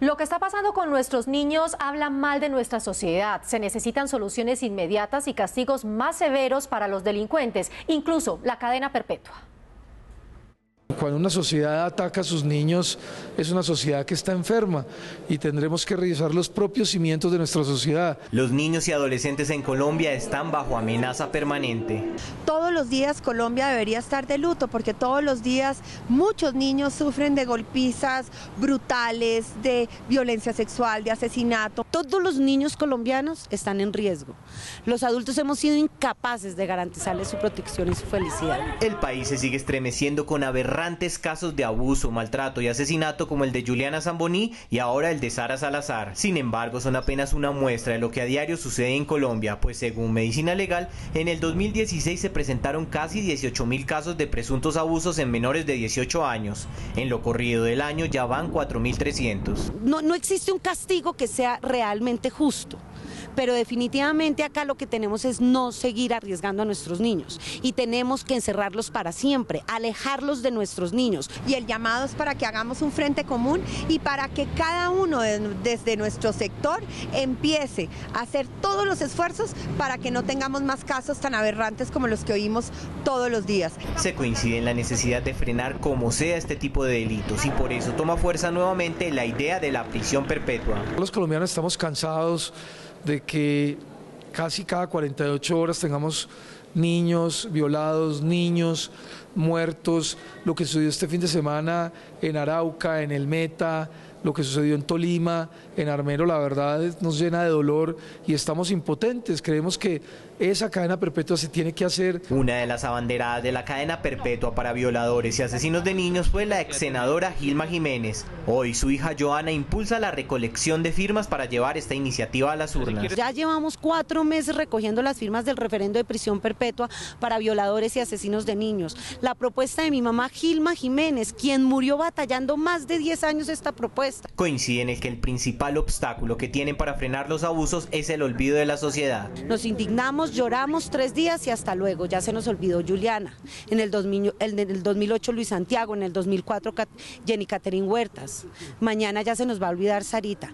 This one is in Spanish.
Lo que está pasando con nuestros niños habla mal de nuestra sociedad. Se necesitan soluciones inmediatas y castigos más severos para los delincuentes, incluso la cadena perpetua. Cuando una sociedad ataca a sus niños, es una sociedad que está enferma y tendremos que revisar los propios cimientos de nuestra sociedad. Los niños y adolescentes en Colombia están bajo amenaza permanente. Todos los días Colombia debería estar de luto porque todos los días muchos niños sufren de golpizas brutales, de violencia sexual, de asesinato. Todos los niños colombianos están en riesgo. Los adultos hemos sido incapaces de garantizarles su protección y su felicidad. El país se sigue estremeciendo con aberrantes casos de abuso, maltrato y asesinato como el de Juliana Zamboní y ahora el de Sara Salazar. Sin embargo, son apenas una muestra de lo que a diario sucede en Colombia, pues según Medicina Legal, en el 2016 se presentaron casi 18 mil casos de presuntos abusos en menores de 18 años. En lo corrido del año ya van 4.300. No, no existe un castigo que sea realmente justo pero definitivamente acá lo que tenemos es no seguir arriesgando a nuestros niños y tenemos que encerrarlos para siempre, alejarlos de nuestros niños. Y el llamado es para que hagamos un frente común y para que cada uno desde nuestro sector empiece a hacer todos los esfuerzos para que no tengamos más casos tan aberrantes como los que oímos todos los días. Se coincide en la necesidad de frenar como sea este tipo de delitos y por eso toma fuerza nuevamente la idea de la prisión perpetua. Los colombianos estamos cansados de que casi cada 48 horas tengamos niños violados, niños muertos, lo que sucedió este fin de semana en Arauca, en el Meta, lo que sucedió en Tolima, en Armero, la verdad nos llena de dolor y estamos impotentes. Creemos que esa cadena perpetua se tiene que hacer. Una de las abanderadas de la cadena perpetua para violadores y asesinos de niños fue la ex senadora Gilma Jiménez. Hoy su hija Joana impulsa la recolección de firmas para llevar esta iniciativa a las urnas. Ya llevamos cuatro meses recogiendo las firmas del referendo de prisión perpetua para violadores y asesinos de niños. La propuesta de mi mamá Gilma Jiménez, quien murió batallando más de 10 años esta propuesta. Coincide en el que el principal obstáculo que tienen para frenar los abusos es el olvido de la sociedad. Nos indignamos, lloramos tres días y hasta luego. Ya se nos olvidó Juliana. En el, en el 2008 Luis Santiago, en el 2004 Jenny Catherine Huertas. Mañana ya se nos va a olvidar Sarita.